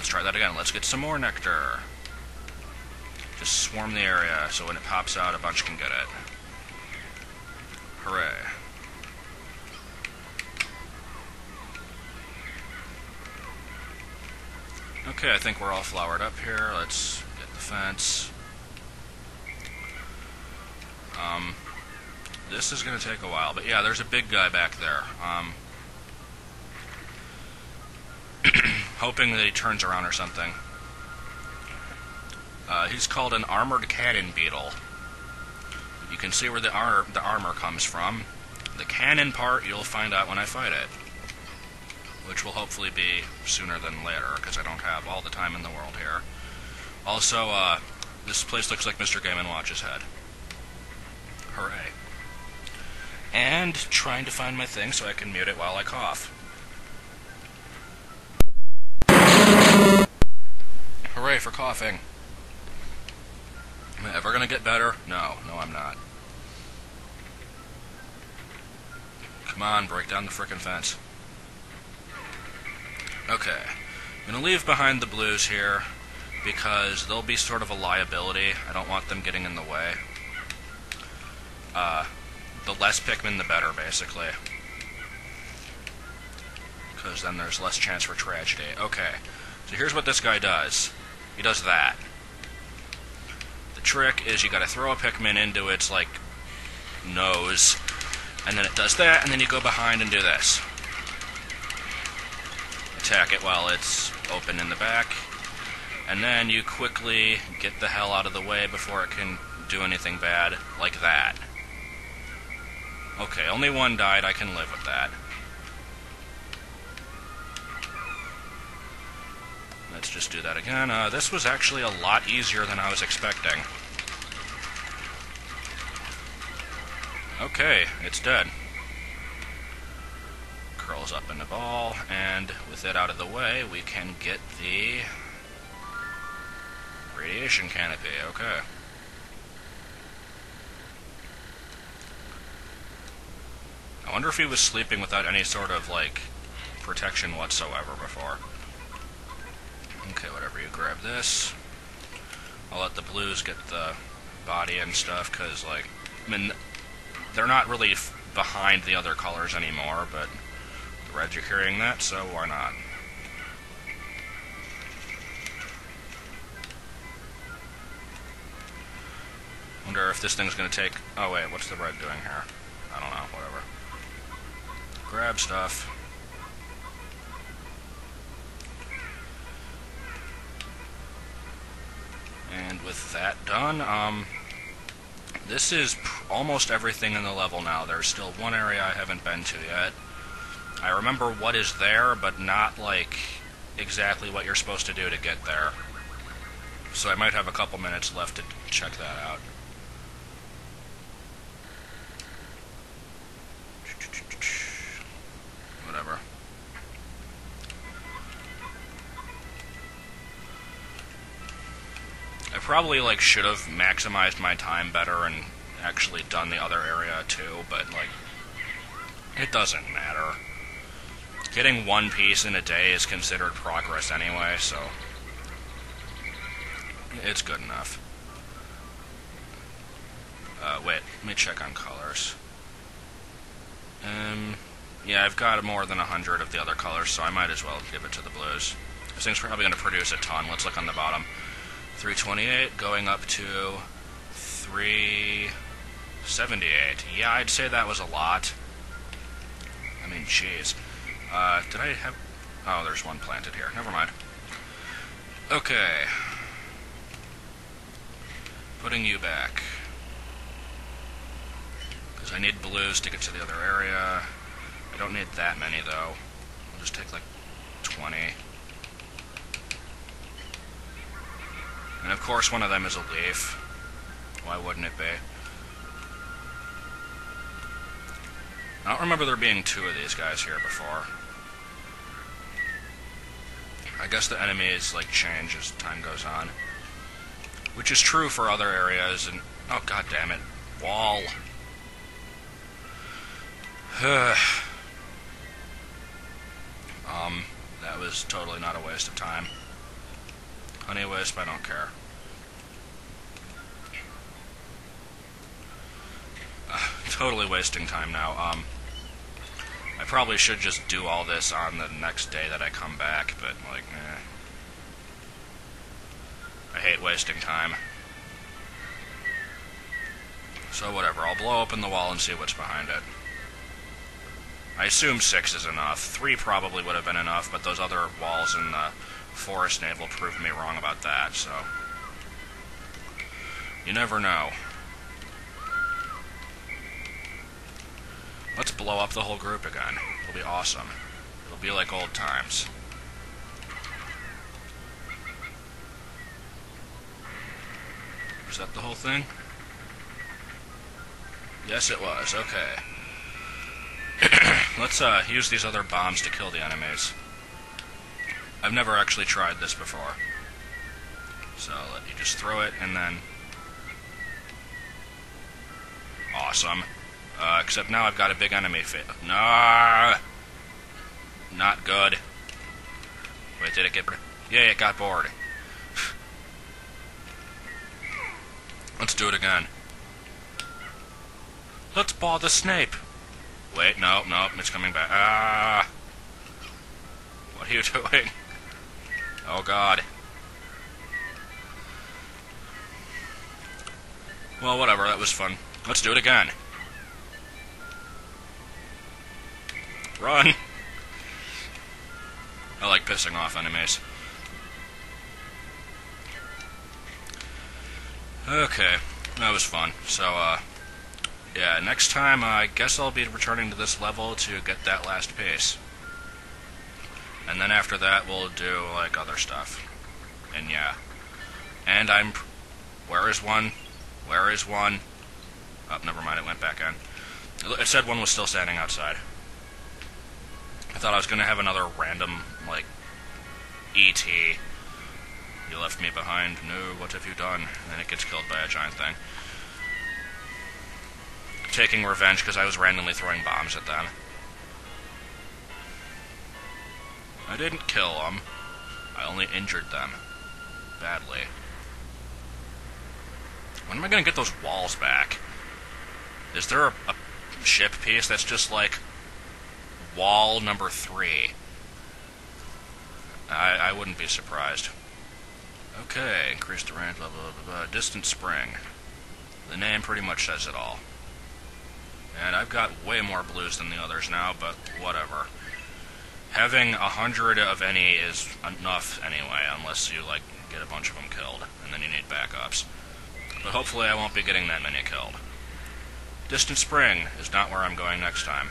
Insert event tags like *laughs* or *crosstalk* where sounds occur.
let's try that again. Let's get some more nectar. Just swarm the area so when it pops out, a bunch can get it. Hooray. Okay, I think we're all flowered up here. Let's get the fence. Um, this is going to take a while, but yeah, there's a big guy back there. Um, *clears throat* hoping that he turns around or something. Uh, he's called an armored cannon beetle. You can see where the, ar the armor comes from. The cannon part you'll find out when I fight it. Which will hopefully be sooner than later, because I don't have all the time in the world here. Also, uh, this place looks like Mr. Game & Watch's head. Hooray. And trying to find my thing so I can mute it while I cough. Hooray for coughing. Am I ever gonna get better? No, no I'm not. Come on, break down the frickin' fence. Okay. I'm gonna leave behind the blues here because they'll be sort of a liability. I don't want them getting in the way. Uh, the less Pikmin, the better, basically. Because then there's less chance for tragedy. Okay, so here's what this guy does. He does that. The trick is you gotta throw a Pikmin into its, like, nose, and then it does that, and then you go behind and do this. Attack it while it's open in the back, and then you quickly get the hell out of the way before it can do anything bad, like that. Okay, only one died, I can live with that. Let's just do that again. Uh, this was actually a lot easier than I was expecting. Okay, it's dead. Curls up in the ball, and with it out of the way, we can get the radiation canopy. Okay. I wonder if he was sleeping without any sort of, like, protection whatsoever before. Okay, whatever, you grab this. I'll let the blues get the body and stuff, because, like, I mean, they're not really behind the other colors anymore, but the reds are carrying that, so why not? Wonder if this thing's gonna take... Oh wait, what's the red doing here? I don't know, whatever. Grab stuff. And with that done, um, this is almost everything in the level now. There's still one area I haven't been to yet. I remember what is there, but not, like, exactly what you're supposed to do to get there. So I might have a couple minutes left to check that out. Probably like should have maximized my time better and actually done the other area too, but like it doesn't matter. Getting one piece in a day is considered progress anyway, so it's good enough. Uh, wait, let me check on colors. Um, yeah, I've got more than a hundred of the other colors, so I might as well give it to the blues. This thing's probably going to produce a ton. Let's look on the bottom. 328 going up to 378. Yeah, I'd say that was a lot. I mean, jeez. Uh, did I have... Oh, there's one planted here. Never mind. Okay. Putting you back. Because I need blues to get to the other area. I don't need that many, though. I'll just take, like, 20. And of course one of them is a leaf. Why wouldn't it be? I don't remember there being two of these guys here before. I guess the enemies like change as time goes on. Which is true for other areas and oh god damn it. Wall. *sighs* um, that was totally not a waste of time. Honey wisp, I don't care. Uh, *sighs* totally wasting time now. Um, I probably should just do all this on the next day that I come back, but, like, eh. I hate wasting time. So whatever, I'll blow open the wall and see what's behind it. I assume six is enough. Three probably would have been enough, but those other walls in the forest navel proved me wrong about that, so... You never know. Let's blow up the whole group again. It'll be awesome. It'll be like old times. Is that the whole thing? Yes, it was. Okay. *clears throat* Let's uh, use these other bombs to kill the enemies. I've never actually tried this before. So let you just throw it and then... Awesome. Uh, except now I've got a big enemy fit. No, Not good. Wait, did it get... Yeah, it got bored. Let's do it again. Let's bother Snape. Wait, no, no, it's coming back. Ah! What are you *laughs* doing? Oh god. Well, whatever, that was fun. Let's do it again. Run! I like pissing off enemies. Okay, that was fun. So, uh, yeah, next time I guess I'll be returning to this level to get that last piece. And then after that we'll do, like, other stuff. And yeah. And I'm... Where is one? Where is one? Oh, never mind, it went back in. It said one was still standing outside. I thought I was to have another random, like, E.T. You left me behind. No, what have you done? And then it gets killed by a giant thing taking revenge because I was randomly throwing bombs at them. I didn't kill them. I only injured them. Badly. When am I to get those walls back? Is there a, a ship piece that's just like wall number three? I, I wouldn't be surprised. Okay, increase the range, blah, blah, blah, blah. Distant spring. The name pretty much says it all. And I've got way more blues than the others now, but whatever. Having a hundred of any is enough anyway, unless you, like, get a bunch of them killed, and then you need backups. But hopefully I won't be getting that many killed. Distant Spring is not where I'm going next time.